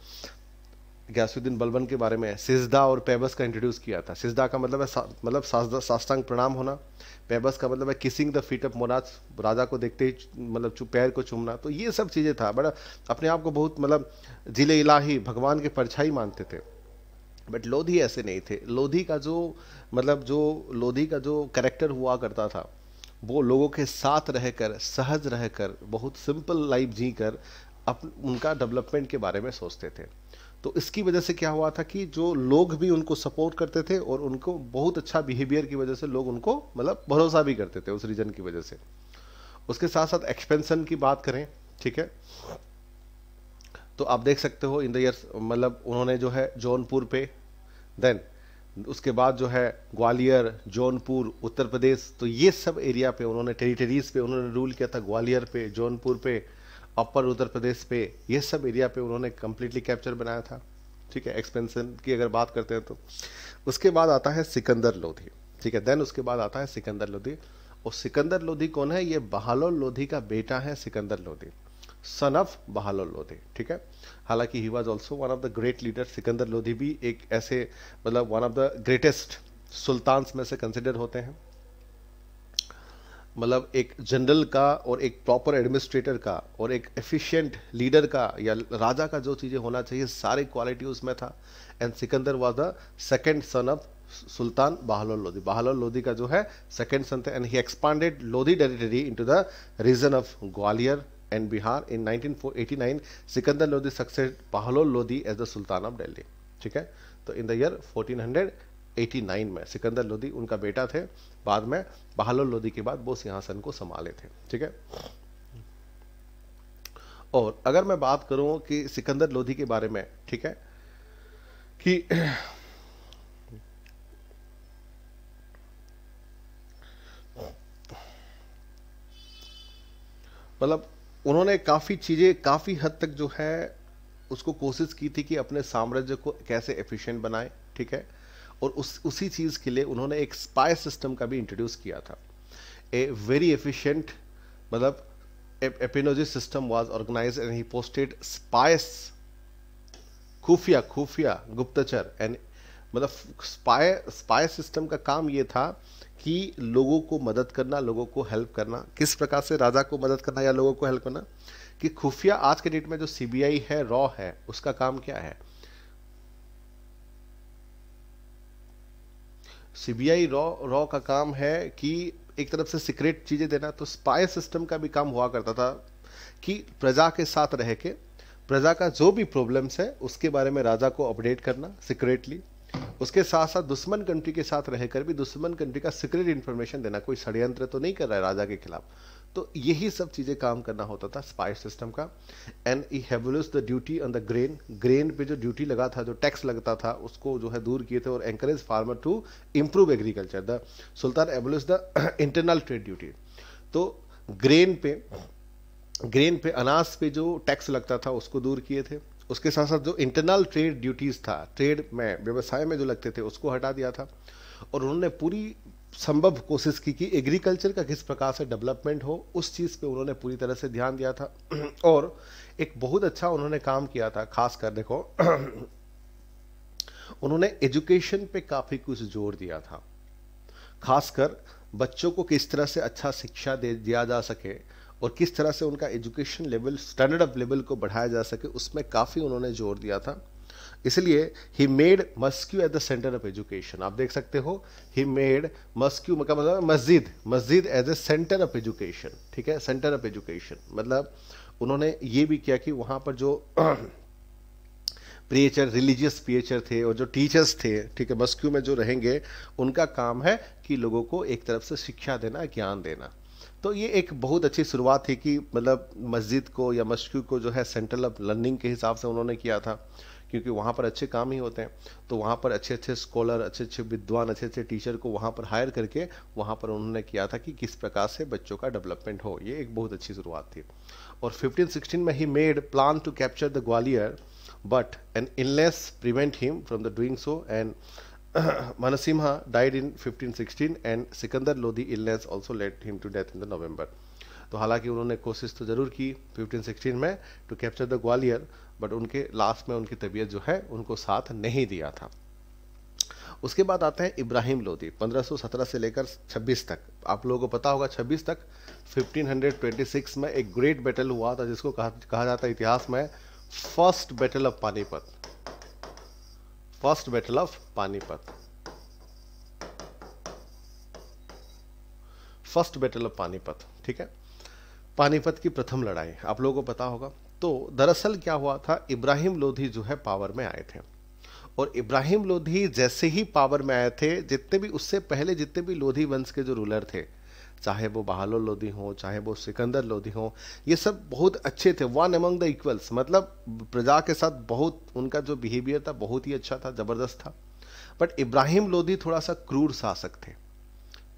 गैसुद्दीन बलबन के बारे में सिजदा और पेबस का इंट्रोड्यूस किया था। सिजदा का मतलब है सा, मतलब साष्टांग प्रणाम होना पेबस का मतलब है किसिंग द फीट ऑफ़ मोराज राजा को देखते ही मतलब पैर को चूमना तो ये सब चीज़ें था बड़ा अपने आप को बहुत मतलब ज़िले इलाही भगवान के परछाई मानते थे। बट लोधी ऐसे नहीं थे। लोधी का जो मतलब जो लोधी का जो करेक्टर हुआ करता था वो लोगों के साथ रहकर, सहज रहकर, बहुत सिंपल लाइफ जी कर अप, उनका डेवलपमेंट के बारे में सोचते थे। तो इसकी वजह से क्या हुआ था कि जो लोग भी उनको सपोर्ट करते थे और उनको बहुत अच्छा बिहेवियर की वजह से लोग उनको मतलब भरोसा भी करते थे उस रीजन की वजह से। उसके साथ साथ एक्सपेंशन की बात करें, ठीक है? तो आप देख सकते हो इन द ईयर मतलब उन्होंने जो है जौनपुर पे देन उसके बाद जो है ग्वालियर, जौनपुर, उत्तर प्रदेश तो ये सब एरिया पे उन्होंने टेरिटरीज पे उन्होंने रूल किया था, ग्वालियर पे, जौनपुर पे अपर उत्तर प्रदेश पे, ये सब एरिया पे उन्होंने कम्प्लीटली कैप्चर बनाया था। ठीक है एक्सपेंशन की अगर बात करते हैं तो। उसके बाद आता है सिकंदर लोधी। ठीक है देन उसके बाद आता है सिकंदर लोधी। और सिकंदर लोधी कौन है? ये बहालोल लोधी का बेटा है सिकंदर लोधी। सन ऑफ़ बहालोल लोधी ठीक है? हालाँकि he was also one of the great leader Sikandar Lodhi भी एक ऐसे मतलब one of the greatest sultans में से कंसिडर होते हैं। मतलब एक जनरल का और एक प्रॉपर एडमिनिस्ट्रेटर का और एक एफिशिएंट लीडर का या राजा का जो चीज़ें होना चाहिए, सारी क्वालिटी उसमें था। And Sikandar was the second son of sultan Bahlol Lodhi Bahlol Lodhi का जो है सेकेंड सन थे। And he expanded Lodhi territory into the region of Gwalior and Bihar in 1989 Sikandar Lodhi succeeded Bahlol Lodhi as the sultan of Delhi ठीक है? तो इन द ईयर 1489 में सिकंदर लोधी उनका बेटा थे, बाद में बहालोल लोधी के बाद वो सिंहासन को संभाले थे, ठीक है? और अगर मैं बात करूँ कि सिकंदर लोधी के बारे में, ठीक है? कि मतलब उन्होंने काफ़ी चीज़ें काफ़ी हद तक जो है, उसको कोशिश की थी कि अपने साम्राज्य को कैसे एफिशिएंट बनाए, ठीक है? और उस, उसी चीज़ के लिए उन्होंने एक स्पाई सिस्टम का भी इंट्रोड्यूस किया था। ए वेरी एफिशिएंट मतलब espionage system was organise and he posted spies खुफिया खुफिया, गुप्तचर एंड मतलब स्पाई स्पाई सिस्टम का काम ये था कि लोगों को मदद करना, लोगों को हेल्प करना, किस प्रकार से राजा को मदद करना या लोगों को हेल्प करना, कि खुफिया आज के डेट में जो सीबीआई है रॉ है, उसका काम क्या है? सीबीआई रॉ रॉ का काम है कि एक तरफ़ से सीक्रेट चीज़ें देना तो स्पाई सिस्टम का भी काम हुआ करता था कि प्रजा के साथ रह के, प्रजा का जो भी प्रॉब्लम्स है, उसके बारे में राजा को अपडेट करना सीक्रेटली उसके साथ साथ दुश्मन कंट्री के साथ रहकर भी दुश्मन कंट्री का सीक्रेट इन्फॉर्मेशन देना कोई षड्यंत्र तो नहीं कर रहा है राजा के खिलाफ। तो यही सब चीज़ें काम करना होता था स्पाई सिस्टम का। And he abolished the duty on the grain grain पे जो ड्यूटी लगा था, जो टैक्स लगता था, उसको जो है दूर किए थे और encourage farmer to improve agriculture the sultan abolished the internal trade duty तो ग्रेन पे ग्रेन पे अनाज पे जो टैक्स लगता था, उसको दूर किए थे। उसके साथ साथ जो इंटरनल ट्रेड ड्यूटीज़ था ट्रेड में, व्यवसाय में जो लगते थे, उसको हटा दिया था। और उन्होंने पूरी संभव कोशिश की कि एग्रीकल्चर का किस प्रकार से डेवलपमेंट हो, उस चीज़ पे उन्होंने पूरी तरह से ध्यान दिया था। और एक बहुत अच्छा उन्होंने काम किया था, खास कर देखो उन्होंने एजुकेशन पे काफ़ी कुछ ज़ोर दिया था। खासकर बच्चों को किस तरह से अच्छा शिक्षा दे, दिया जा सके और किस तरह से उनका education level standard of level को बढ़ाया जा सके, उसमें काफ़ी उन्होंने ज़ोर दिया था। इसलिए he made mosque at the centre of education आप देख सकते हो ही मेड मस्क्यू का मतलब मस्जिद मस्जिद as a centre of education ठीक है? सेंटर ऑफ़ एजुकेशन मतलब उन्होंने ये भी किया कि वहाँ पर जो प्रिएचर रिलीजियस प्रिएचर थे और जो टीचर्स थे, ठीक है मस्क्यू में जो रहेंगे, उनका काम है कि लोगों को एक तरफ़ से शिक्षा देना, ज्ञान देना। तो ये एक बहुत अच्छी शुरुआत थी कि मतलब मस्जिद को या मस्क्यू को जो है सेंट्रल ऑफ़ लर्निंग के हिसाब से उन्होंने किया था, क्योंकि वहाँ पर अच्छे काम ही होते हैं। तो वहाँ पर अच्छे अच्छे स्कॉलर अच्छे अच्छे विद्वान, अच्छे अच्छे टीचर को वहाँ पर हायर करके वहाँ पर उन्होंने किया था कि किस प्रकार से बच्चों का डेवलपमेंट हो। ये एक बहुत अच्छी शुरुआत थी। और 1516 में he made plan to capture the Gwalior but an illness prevent him from the doing so and Manasimha died in 1516 and Sikandar Lodi illness also led him to death in the November. तो हालाँकि उन्होंने कोशिश तो ज़रूर की 1516 में to capture the Gwalior but उनके लास्ट में उनकी तबीयत जो है उनको साथ नहीं दिया था। उसके बाद आते हैं इब्राहिम लोधी 1517 से लेकर 26 तक। आप लोगों को पता होगा 26 तक 1526 में एक ग्रेट बैटल हुआ था जिसको कहा, कहा जाता है इतिहास में first battle of Panipat first battle of Panipat. First battle of Panipat, ठीक है? पानीपत की प्रथम लड़ाई, आप लोगों को पता होगा। तो दरअसल क्या हुआ था, इब्राहिम लोधी जो है पावर में आए थे। और इब्राहिम लोधी जैसे ही पावर में आए थे, जितने भी उससे पहले जितने भी लोधी वंश के जो रूलर थे चाहे वो बहालो लोधी हो, चाहे वो सिकंदर लोधी हो, ये सब बहुत अच्छे थे वन अमंग द इक्वल्स मतलब प्रजा के साथ बहुत, उनका जो बिहेवियर था, बहुत ही अच्छा था, ज़बरदस्त था। बट इब्राहिम लोधी थोड़ा सा क्रूर शासक थे।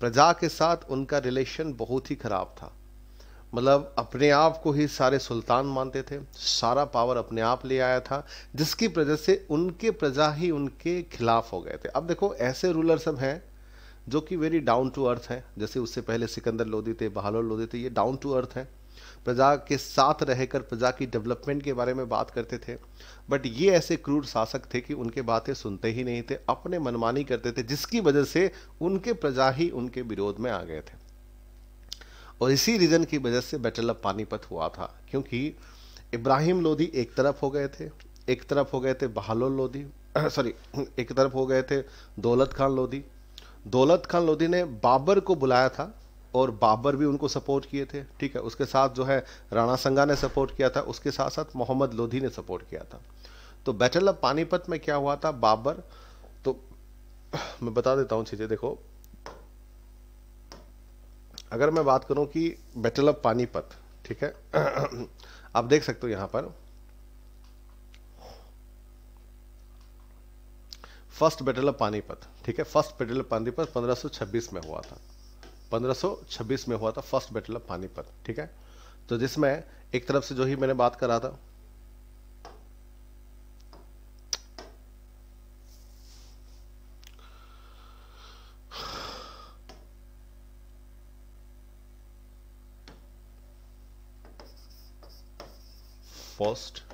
प्रजा के साथ उनका रिलेशन बहुत ही खराब था। मतलब अपने आप को ही सारे सुल्तान मानते थे, सारा पावर अपने आप ले आया था, जिसकी वजह से उनके प्रजा ही उनके खिलाफ हो गए थे। अब देखो, ऐसे रूलर सब हैं जो कि वेरी डाउन टू अर्थ हैं। जैसे उससे पहले सिकंदर लोधी थे बहालोर लोधी थे, ये डाउन टू अर्थ हैं। प्रजा के साथ रहकर, प्रजा की डेवलपमेंट के बारे में बात करते थे। बट ये ऐसे क्रूर शासक थे कि उनके बातें सुनते ही नहीं थे, अपने मनमानी करते थे, जिसकी वजह से उनके प्रजा ही उनके विरोध में आ गए थे। और इसी रीजन की वजह से बैटल ऑफ़ पानीपत हुआ था, क्योंकि इब्राहिम लोधी एक तरफ़ हो गए थे, एक तरफ़ हो गए थे बहालोल लोधी सॉरी एक तरफ़ हो गए थे दौलत खान लोधी दौलत खान लोधी ने बाबर को बुलाया था और बाबर भी उनको सपोर्ट किए थे, ठीक है? उसके साथ जो है, राणा संगा ने सपोर्ट किया था, उसके साथ साथ मोहम्मद लोधी ने सपोर्ट किया था। तो बैटल ऑफ़ पानीपत में क्या हुआ था? बाबर तो मैं बता देता हूँ चीज़ें, देखो। अगर मैं बात करूँ कि बैटल ऑफ़ पानीपत, ठीक है? आप देख सकते हो यहाँ पर। फ़र्स्ट बैटल ऑफ़ पानीपत, ठीक है? फ़र्स्ट बैटल ऑफ़ पानीपत 1526 में हुआ था। 1526 में हुआ था फ़र्स्ट बैटल ऑफ़ पानीपत, ठीक है? तो जिसमें एक तरफ़ से जो ही मैंने बात करा था first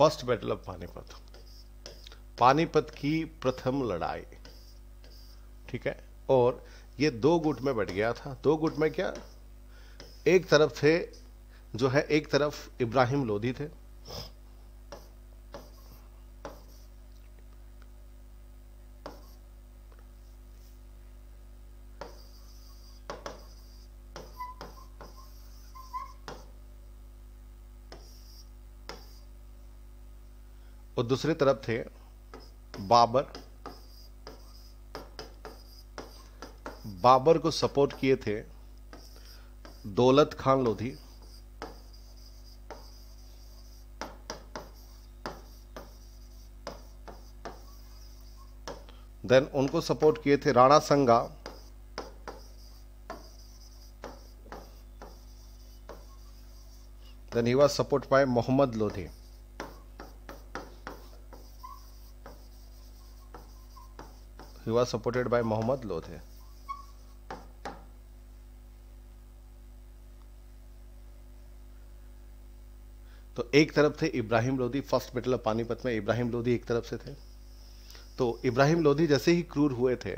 first battle of Panipat. Panipat की प्रथम लड़ाई। ठीक है? और ये दो गुट में बैठ गया था। दो गुट में क्या? एक तरफ़ थे, जो है एक तरफ़ इब्राहिम लोधी थे। दूसरी तरफ़ थे बाबर। बाबर को सपोर्ट किए थे दौलत खान लोधी। देन उनको सपोर्ट किए थे Rana Sanga. Then he was support by Mohammad Lodhi. He was supported by Mohammad Lothe. तो एक तरफ़ थे Ibrahim Lodhi first battle of Panipat में इब्राहिम लोधी एक तरफ़ से थे। तो इब्राहिम लोधी जैसे ही क्रूर हुए थे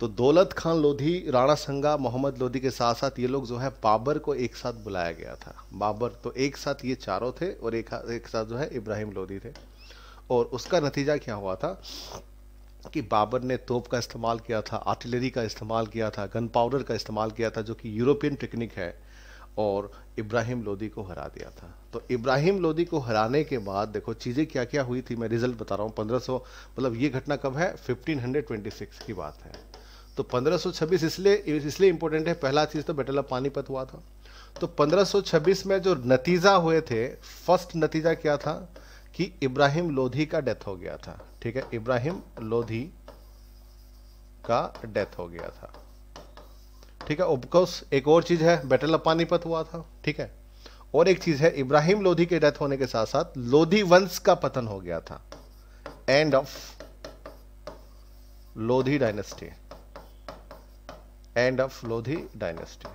तो दौलत खान लोधी राणा संगा मोहम्मद लोधी के साथ साथ ये लोग जो है बाबर को एक साथ बुलाया गया था। बाबर तो एक साथ ये चारों थे और एक, एक साथ जो है इब्राहिम लोधी थे। और उसका नतीजा क्या हुआ था? कि बाबर ने तोप का इस्तेमाल किया था, आर्टिलरी का इस्तेमाल किया था गन पाउडर का इस्तेमाल किया था, जो कि यूरोपियन टेक्निक है, और इब्राहिम लोदी को हरा दिया था। तो इब्राहिम लोदी को हराने के बाद, देखो चीज़ें क्या क्या हुई थी, मैं रिज़ल्ट बता रहा हूँ। 1500 मतलब ये घटना कब है? 1526 की बात है। तो 1526 इसलिए इसलिए इंपॉर्टेंट है, पहला चीज़ तो बैटल ऑफ़ पानीपत हुआ था। तो 1526 में जो नतीजा हुए थे फ़र्स्ट नतीजा क्या था? कि इब्राहिम लोधी का डेथ हो गया था। ठीक है? इब्राहिम लोधी का डेथ हो गया था। ठीक है? ऑफकोर्स एक और चीज़ है, बैटल ऑफ़ पानीपत हुआ था। ठीक है? और एक चीज़ है, इब्राहिम लोधी के डेथ होने के साथ साथ लोधी वंश का पतन हो गया था। End of Lodhi dynasty end of Lodhi dynasty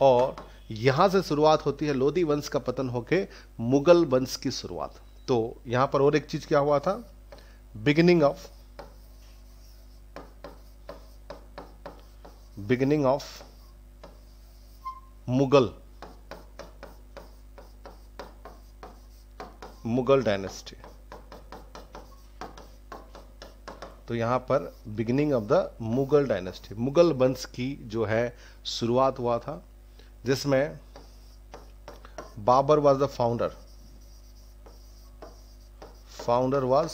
और यहाँ से शुरुआत होती है लोधी वंश का पतन होके मुगल वंश की शुरुआत। तो यहाँ पर और एक चीज़ क्या हुआ था? Beginning of beginning of Mughal. Mughal dynasty तो यहाँ पर beginning of the Mughal dynasty Mughal वंश की जो है शुरुआत हुआ था। जिसमें Babur was the founder founder was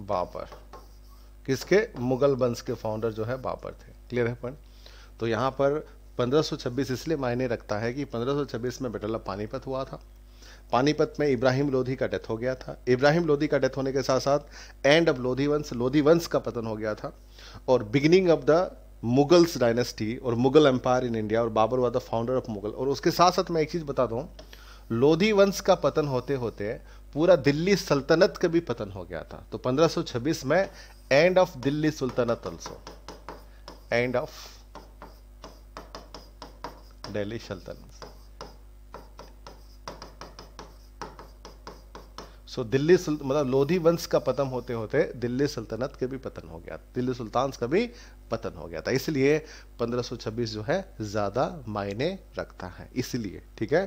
Babur. किसके? मुगल वंश के फाउंडर जो है बाबर थे। क्लियर है पॉइंट तो यहाँ पर 1526 इसलिए मायने रखता है कि 1526 में बेटल पानीपत हुआ था। पानीपत में इब्राहिम लोधी का डेथ हो गया था। इब्राहिम लोधी का डेथ होने के साथ साथ एंड ऑफ़ लोधी वंश लोधी वंश का पतन हो गया था। और beginning of the Mughals dynasty और मुगल एम्पायर इन इंडिया और Babur was the founder of Mughal. और उसके साथ साथ मैं एक चीज़ बता दूँ, लोधी वंश का पतन होते होते पूरा दिल्ली सल्तनत का भी पतन हो गया था। तो 1526 में end of Delhi Sultanate also end of Delhi Sultanate. So Delhi मतलब लोधी वंश का पतन होते होते दिल्ली सल्तनत के भी पतन हो गया। दिल्ली सुल्तान का भी पतन हो गया था। इसलिए 1526 जो है, ज़्यादा मायने रखता है। इसलिए, ठीक है?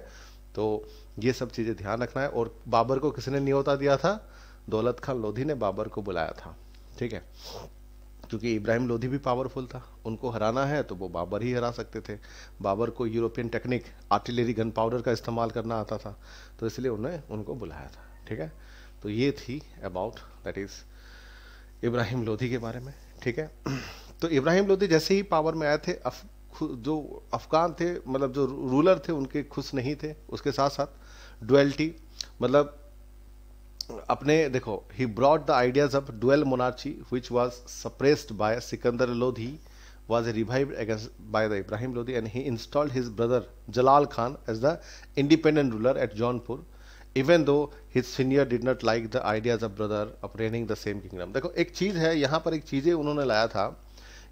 तो ये सब चीज़ें ध्यान रखना है। और बाबर को किसने न्योता दिया था? दौलत खान लोधी ने बाबर को बुलाया था। ठीक है? क्योंकि इब्राहिम लोधी भी पावरफुल था। उनको हराना है तो वो बाबर ही हरा सकते थे। बाबर को European technique artillery gunpowder का इस्तेमाल करना आता था। तो इसलिए उन्होंने उनको बुलाया था। ठीक है? तो ये थी about that is Ibrahim Lodhi के बारे में ठीक है? तो इब्राहिम लोधी जैसे ही पावर में आए थे अफ, जो अफगान थे मतलब जो रूलर थे उनके खुश नहीं थे उसके साथ साथ डुअल्टी मतलब अपने देखो he brought the ideas of dual monarchy which was suppressed by Sikandar Lodhi was revived against by the Ibrahim Lodi and he installed his brother Jalal Khan as the independent ruler at Jaunpur even though his senior did not like the ideas of brother of reigning the same kingdom देखो, एक चीज़ है, यहाँ पर एक चीज़ें उन्होंने लाया था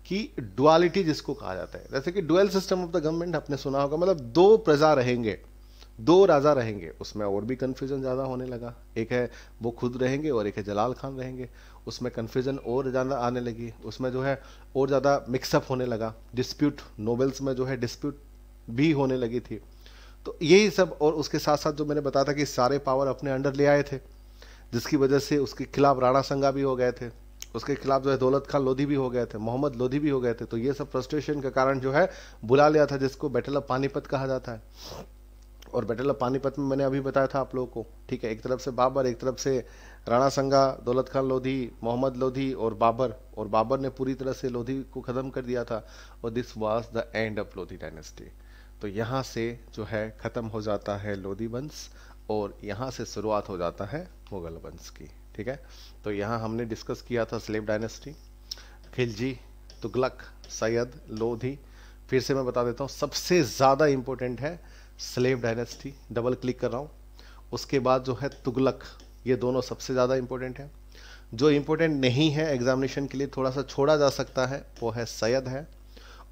कि डुअलिटी जिसको कहा जाता है। जैसे कि dual system of the government आपने सुना होगा मतलब दो प्रजा रहेंगे, दो राजा रहेंगे, उसमें और भी कन्फ्यूज़न ज़्यादा होने लगा। एक है वो खुद रहेंगे और एक है जलाल खान रहेंगे। उसमें कन्फ्यूज़न और ज़्यादा आने लगी, उसमें जो है और ज़्यादा मिक्सअप होने लगा। डिस्प्यूट नोवेल्स में जो है डिस्प्यूट भी होने लगी थी। तो यही सब, और उसके साथ साथ जो मैंने बताया था कि सारे पावर अपने अंडर ले आए थे, जिसकी वजह से उसके खिलाफ राणा संगा भी हो गए थे, उसके खिलाफ जो है दौलत खान लोधी भी हो गए थे, मोहम्मद लोधी भी हो गए थे तो ये सब फ्रस्ट्रेशन के कारण जो है बुला लिया था, जिसको बैटल ऑफ़ पानीपत कहा जाता है। और बैटल ऑफ़ पानीपत में मैंने अभी बताया था आप लोगों को, ठीक है, एक तरफ़ से बाबर, एक तरफ़ से राणा संगा, दौलत खान लोधी, मोहम्मद लोधी और बाबर और बाबर ने पूरी तरह से लोधी को खत्म कर दिया था, और this was the end of Lodhi dynasty तो यहाँ से जो है ख़त्म हो जाता है लोधी वंश और यहाँ से शुरुआत हो जाता है मुगल वंश की, ठीक है? तो यहाँ हमने डिस्कस किया था स्लेब डायनेस्टी खिलजी, तुगलक, सैयद, लोधी, फिर से मैं बता देता हूँ, सबसे ज़्यादा इंपॉर्टेंट है स्लेब डायनेस्टी डबल क्लिक कर रहा हूँ। उसके बाद जो है तुगलक, ये दोनों सबसे ज़्यादा इंपॉर्टेंट है। जो इंपॉर्टेंट नहीं है एग्जामिनेशन के लिए, थोड़ा सा छोड़ा जा सकता है, वो है सैयद है।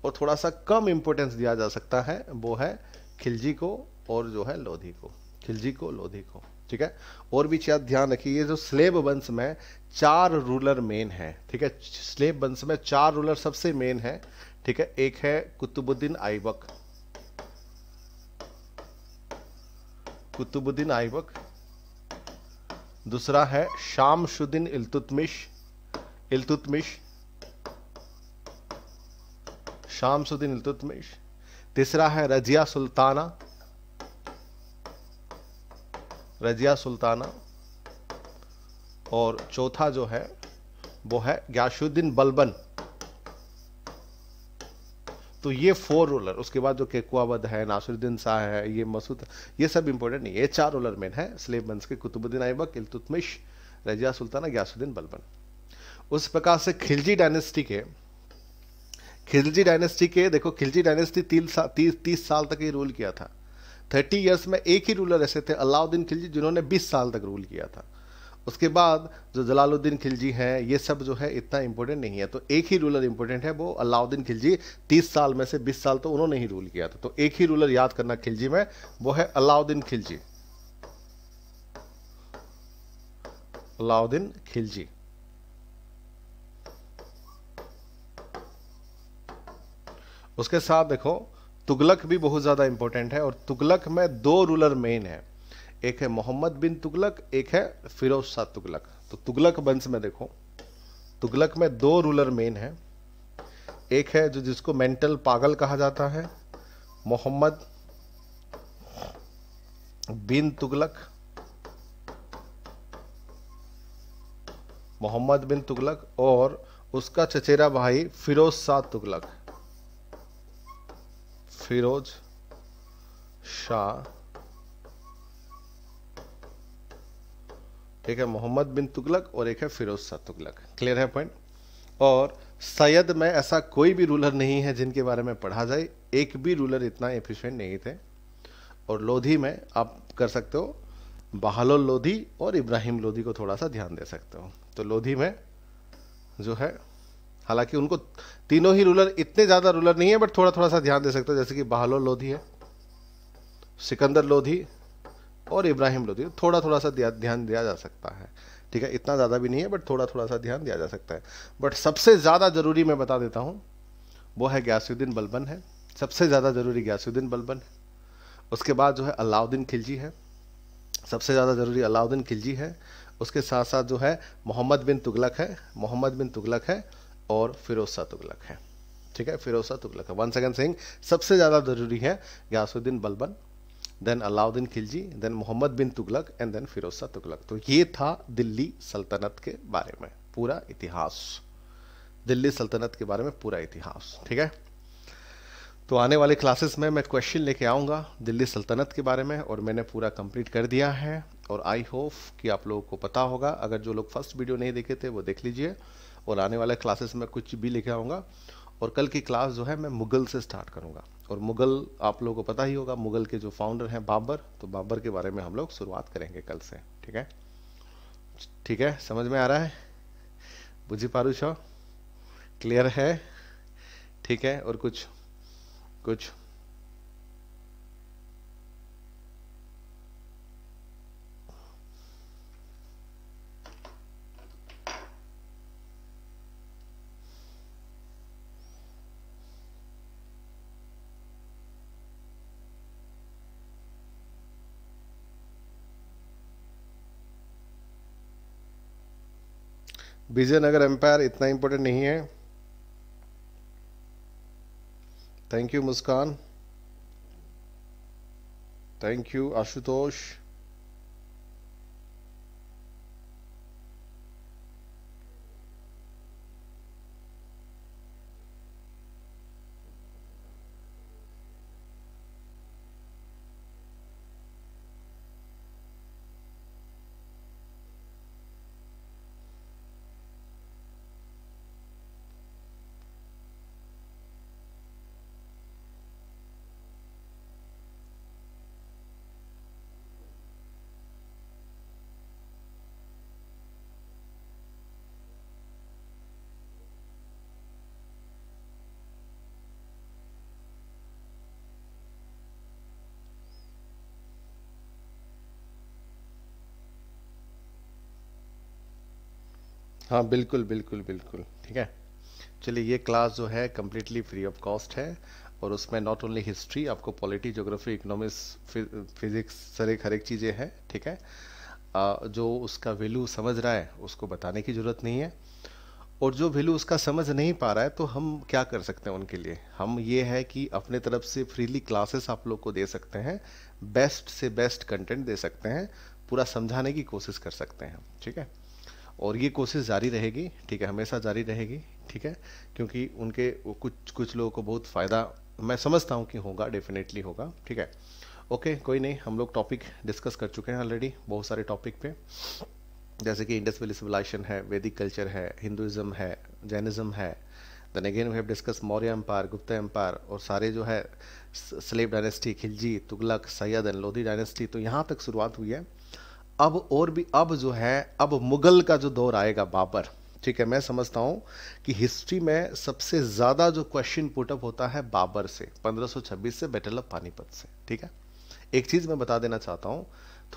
और थोड़ा सा कम इंपॉर्टेंस दिया जा सकता है, वो है खिलजी को और जो है लोधी को। खिलजी को, लोधी को, ठीक है? और भी चीज़ ध्यान रखिए, ये जो स्लेब वंश में चार रूलर मेन है, ठीक है? स्लेब वंश में चार रूलर सबसे मेन है, ठीक है? एक है कुतुबुद्दीन आइबक। कुतुबुद्दीन आइबक। दूसरा है शामशुद्दीन इल्तुतमिश। इल्तुतमिश शामसुद्दीन इल्तुतमिश, तीसरा है रजिया सुल्ताना। रजिया सुल्ताना। और चौथा जो है, वो है ग्याशुद्दीन बलबन। तो ये फोर रोलर उसके बाद जो केकुआबद है, नासरुद्दीन शाह है, ये मसूद, ये सब इंपॉर्टेंट नहीं, ये चार रोलर मैन है स्लेब वंश के, कुतुबुद्दीन ऐबक इल्तुतमिश, रजिया सुल्ताना ग्यासुद्दीन बलबन। उस प्रकार से खिलजी डायनेस्टी के खिलजी डायनेस्टी के, देखो, खिलजी डायनेस्टी तीन तीस तीस तीस साल तक ही रूल किया था। थर्टी ईयर्स में एक ही रूलर ऐसे थे, अलाउद्दीन खिलजी, जिन्होंने बीस साल तक रूल किया था। उसके बाद जो जलालुद्दीन खिलजी हैं, ये सब जो है, इतना इंपॉर्टेंट नहीं है। तो एक ही रूलर इंपॉर्टेंट है, वो अलाउद्दीन खिलजी तीस साल में से बीस साल तो उन्होंने ही रूल किया था। तो एक ही रूलर याद करना खिलजी में, वो है अलाउद्दीन खिलजी। अलाउद्दीन खिलजी। उसके साथ देखो, तुगलक भी बहुत ज़्यादा इंपॉर्टेंट है और तुगलक में दो रूलर मेन है। एक है मोहम्मद बिन तुगलक, एक है फिरोज शाह तुगलक। तो तुगलक वंश में देखो, तुगलक में दो रूलर मेन है। एक है जो जिसको मेंटल पागल कहा जाता है, मोहम्मद बिन तुगलक। मोहम्मद बिन तुगलक और उसका चचेरा भाई फिरोज शाह तुगलक। फिरोज शाह एक है मोहम्मद बिन तुगलक और एक है फिरोज शाह तुगलक। क्लियर है पॉइंट और सैयद में ऐसा कोई भी रूलर नहीं है जिनके बारे में पढ़ा जाए। एक भी रूलर इतना एफिशिएंट नहीं थे। और लोधी में आप कर सकते हो, बहालोल लोधी और इब्राहिम लोधी को थोड़ा सा ध्यान दे सकते हो। तो लोधी में जो है हालाँकि उनको तीनों ही रूलर इतने ज़्यादा रूलर नहीं है बट थोड़ा थोड़ा सा ध्यान दे सकते हो, जैसे कि बहालोल लोधी है, सिकंदर लोधी और इब्राहिम लोधी। थोड़ा थोड़ा सा ध्यान दिया जा सकता है। ठीक है, इतना ज़्यादा भी नहीं है बट थोड़ा थोड़ा सा ध्यान दिया जा सकता है। बट सबसे ज़्यादा ज़रूरी मैं बता देता हूँ, वो है ग्यासुद्दीन बलबन है। सबसे ज़्यादा ज़रूरी ग्यासुद्दीन बलबन है। उसके बाद जो है अलाउद्दीन खिलजी है। सबसे ज़्यादा ज़रूरी अलाउद्दीन खिलजी है। उसके साथ साथ जो है मोहम्मद बिन तुगलक है। मोहम्मद बिन तुगलक है। और फिरोज तुगलक है। ठीक है? फिरोज तुगलक है। वन सेकेंड सिंह सबसे ज़्यादा ज़रूरी है Ghiyasuddin Balban then Alauddin Khilji then Mohammad bin Tughlaq and then Firoz Tughlaq. तो ये था दिल्ली सल्तनत के बारे में, पूरा इतिहास। दिल्ली सल्तनत के बारे में पूरा इतिहास। ठीक है? तो आने वाले क्लासेस में मैं क्वेश्चन लेके आऊँगा दिल्ली सल्तनत के बारे में, और मैंने पूरा कंप्लीट कर दिया है। और आई होप कि आप लोगों को पता होगा। अगर जो लोग फ़र्स्ट वीडियो नहीं देखे थे, वो देख लीजिए। और आने वाले क्लासेस में कुछ भी लेके आऊँगा और कल की क्लास जो है, मैं मुगल से स्टार्ट करूँगा। और मुगल आप लोगों को पता ही होगा, मुगल के जो फाउंडर हैं बाबर तो बाबर के बारे में हम लोग शुरुआत करेंगे कल से, ठीक है? ठीक है? समझ में आ रहा है? बुझी पारू छो क्लियर है? ठीक है? और कुछ कुछ विजयनगर एम्पायर इतना इंपॉर्टेंट नहीं है। Thank you Muskan thank you Ashutosh हाँ बिल्कुल बिल्कुल बिल्कुल। ठीक है? चलिए ये क्लास जो है कम्प्लीटली फ्री ऑफ़ कॉस्ट है और उसमें नॉट ओनली हिस्ट्री आपको polity geography economics physics sir एक हर एक चीज़ें हैं ठीक है? आ, जो उसका वैल्यू समझ रहा है उसको बताने की ज़रूरत नहीं है। और जो वैल्यू उसका समझ नहीं पा रहा है तो हम क्या कर सकते हैं उनके लिए? हम ये है कि अपने तरफ़ से फ्रीली क्लासेस आप लोग को दे सकते हैं बेस्ट से बेस्ट कंटेंट दे सकते हैं पूरा समझाने की कोशिश कर सकते हैं ठीक है? और ये कोशिश जारी रहेगी, ठीक है, हमेशा जारी रहेगी, ठीक है, क्योंकि उनके कुछ कुछ लोगों को बहुत फ़ायदा, मैं समझता हूँ कि होगा डेफिनेटली होगा, ठीक है। ओके कोई नहीं, हम लोग टॉपिक डिस्कस कर चुके हैं ऑलरेडी बहुत सारे टॉपिक पे। जैसे कि इंडस वैली सिविलाइजेशन है वैदिक कल्चर है हिंदुज़म है जैनिज़्म है then again we have discuss Maurya empire Gupta empire और सारे जो है slave dynasty Khilji Tughlaq Sayyid and Lodhi dynasty तो यहाँ तक शुरुआत हुई है। अब और भी, अब जो है, अब मुगल का जो दौर आएगा बाबर, ठीक है, मैं समझता हूँ कि हिस्ट्री में सबसे ज़्यादा जो क्वेश्चन पुटअप होता है बाबर से 1526 से बैटल ऑफ़ पानीपत से, ठीक है? एक चीज़ मैं बता देना चाहता हूँ,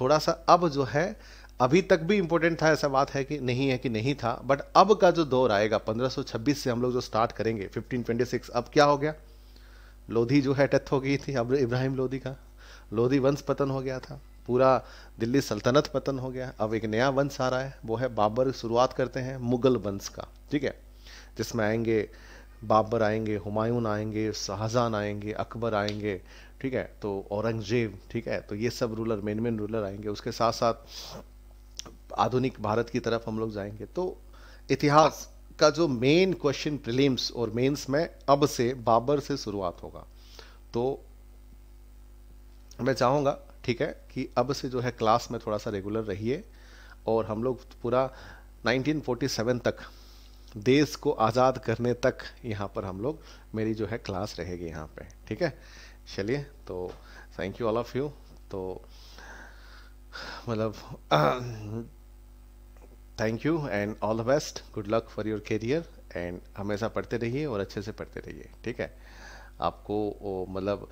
थोड़ा सा अब जो है, अभी तक भी इंपॉर्टेंट था ऐसा बात है कि, नहीं है कि नहीं था बट अब का जो दौर आएगा 1526 से हम लोग जो स्टार्ट करेंगे 1526 अब क्या हो गया? लोधी जो है डेथ हो गई थी, अब इब्राहिम लोधी का, लोधी वंश पतन हो गया था। पूरा दिल्ली सल्तनत पतन हो गया। अब एक नया वंश आ रहा है, वो है बाबर। शुरुआत करते हैं मुगल वंश का, ठीक है? जिसमें आएँगे बाबर, आएँगे हुमायूं आएँगे शाहजहान आएँगे अकबर आएँगे, ठीक है? तो औरंगज़ेब, ठीक है? तो ये सब रूलर मेन मेन रूलर आएँगे। उसके साथ साथ आधुनिक भारत की तरफ़ हम लोग जाएँगे। तो इतिहास का जो मेन क्वेश्चन प्रिलिम्स और मेंस में अब से बाबर से शुरुआत होगा। तो मैं चाहूँगा ठीक है, कि अब से जो है क्लास में थोड़ा सा रेगुलर रहिए और हम लोग पूरा 1947 तक, देश को आज़ाद करने तक यहाँ पर हम लोग मेरी जो है क्लास रहेगी यहाँ पे, ठीक है? चलिए तो thank you all of you तो मतलब thank you and all the best good luck for your career and हमेशा पढ़ते रहिए और अच्छे से पढ़ते रहिए, ठीक है? आपको मतलब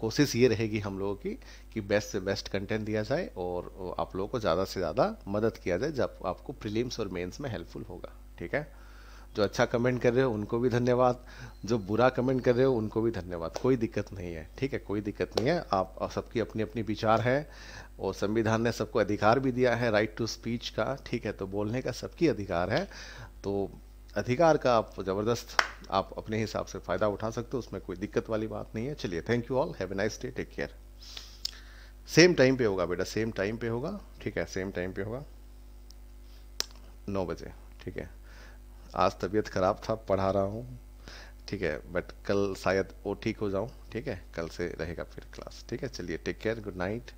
कोशिश ये रहेगी हम लोगों की कि बेस्ट से बेस्ट कंटेंट दिया जाए और आप लोगों को ज़्यादा से ज़्यादा मदद किया जाए जब आपको प्रीलिम्स और मेंस में हेल्पफुल होगा, ठीक है? जो अच्छा कमेंट कर रहे हो, उनको भी धन्यवाद। जो बुरा कमेंट कर रहे हो, उनको भी धन्यवाद। कोई दिक्कत नहीं है, ठीक है? कोई दिक्कत नहीं है। आप सबकी अपनी अपनी विचार है और संविधान ने सबको अधिकार भी दिया है राइट टू स्पीच का, ठीक है? तो बोलने का सबकी अधिकार है। तो अधिकार का आप ज़बरदस्त आप अपने हिसाब से फ़ायदा उठा सकते हो, उसमें कोई दिक्कत वाली बात नहीं है। चलिए thank you all have a nice day take care same time पे होगा बेटा सेम टाइम पे होगा, ठीक है? सेम टाइम पे होगा। नौ बजे, ठीक है? आज तबीयत ख़राब था, पढ़ा रहा हूँ, ठीक है? बट कल शायद वो ठीक हो जाऊँ, ठीक है? कल से रहेगा फिर क्लास ठीक है? चलिए टेक केयर गुड नाइट